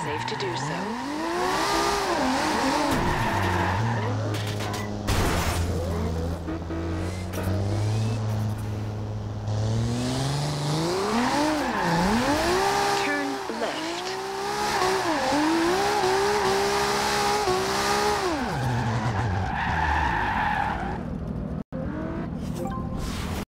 safe to do so.